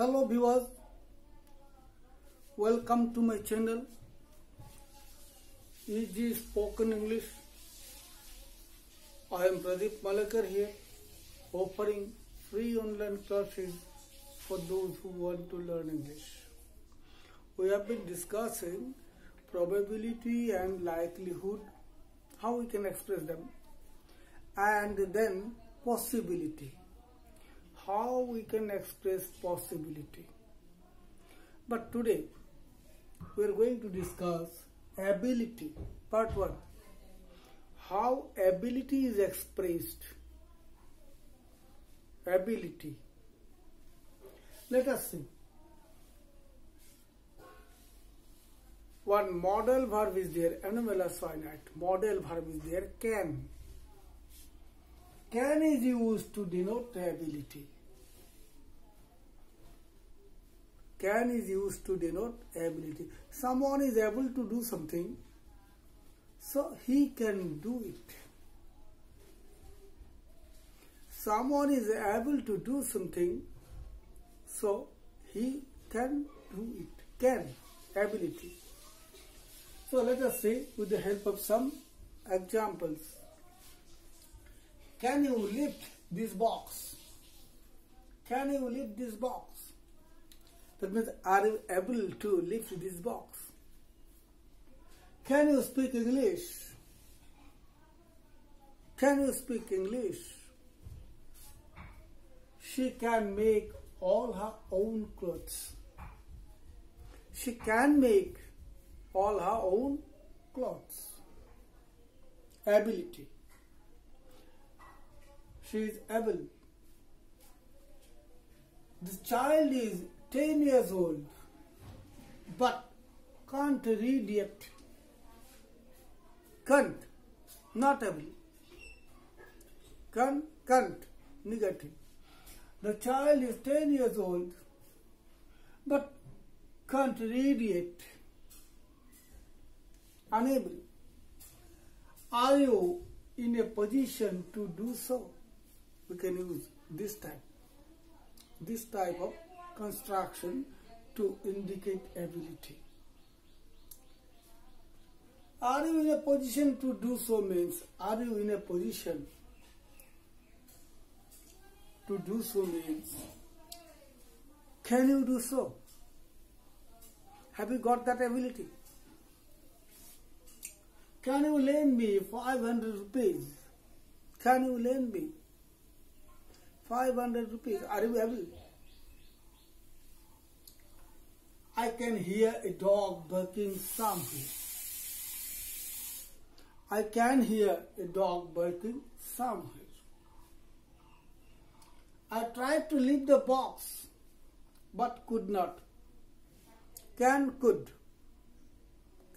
Hello viewers, welcome to my channel Easy Spoken English. I am Pradip Malakar here offering free online classes for those who want to learn English. We have been discussing probability and likelihood, how we can express them, and then possibility how we can express possibility. But today we are going to discuss ability, part 1. How ability is expressed. Ability. Let us see. One modal verb is there, anomalous finite. Modal verb is there, can. Can is used to denote ability. Can is used to denote ability. Someone is able to do something, so he can do it. Someone is able to do something, so he can do it. Can, ability. So let us say with the help of some examples. Can you lift this box? Can you lift this box? That means, are you able to lift this box? Can you speak English? Can you speak English? She can make all her own clothes. She can make all her own clothes. Ability. She is able. This child is 10 years old but can't read yet. Can't, not able. Can, can't, negative. The child is 10 years old but can't read yet. Unable. Are you in a position to do so? We can use this type. This type of construction to indicate ability. Are you in a position to do so means are you in a position to do so means can you do so? Have you got that ability? Can you lend me 500 rupees? Can you lend me 500 rupees? Are you able? I can hear a dog barking somewhere. I can hear a dog barking somewhere. I tried to leave the box but could not. Can, could.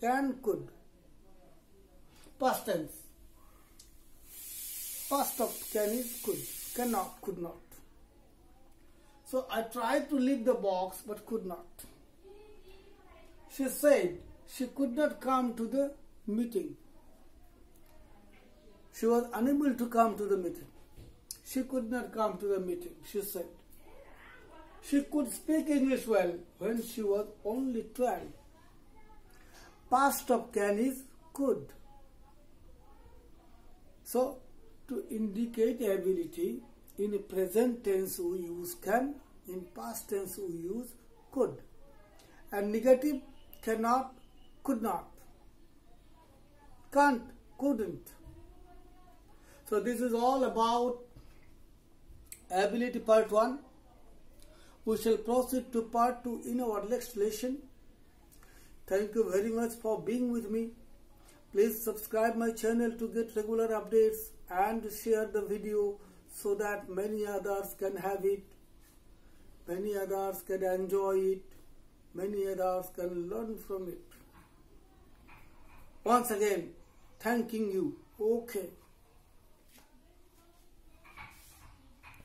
Can, could. Past tense. Past of can is could. Cannot, could not. So I tried to leave the box but could not. She said she could not come to the meeting. She was unable to come to the meeting. She could not come to the meeting, she said. She could speak English well when she was only 12. Past of can is could. So, to indicate ability, in present tense we use can, in past tense we use could. And negative cannot, could not, can't, couldn't. So this is all about ability part 1. We shall proceed to part 2 in our next lesson. Thank you very much for being with me. Please subscribe my channel to get regular updates and share the video so that many others can have it. Many others can enjoy it many others can learn from it. Once again, thanking you. Okay.